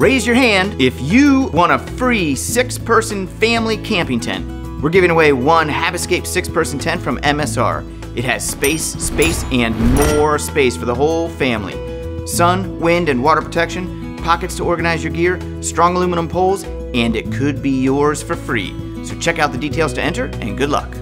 Raise your hand if you want a free six person family camping tent. We're giving away one Habiscape six person tent from MSR. It has space, space, and more space for the whole family. Sun, wind, and water protection, pockets to organize your gear, strong aluminum poles, and it could be yours for free. So check out the details to enter and good luck.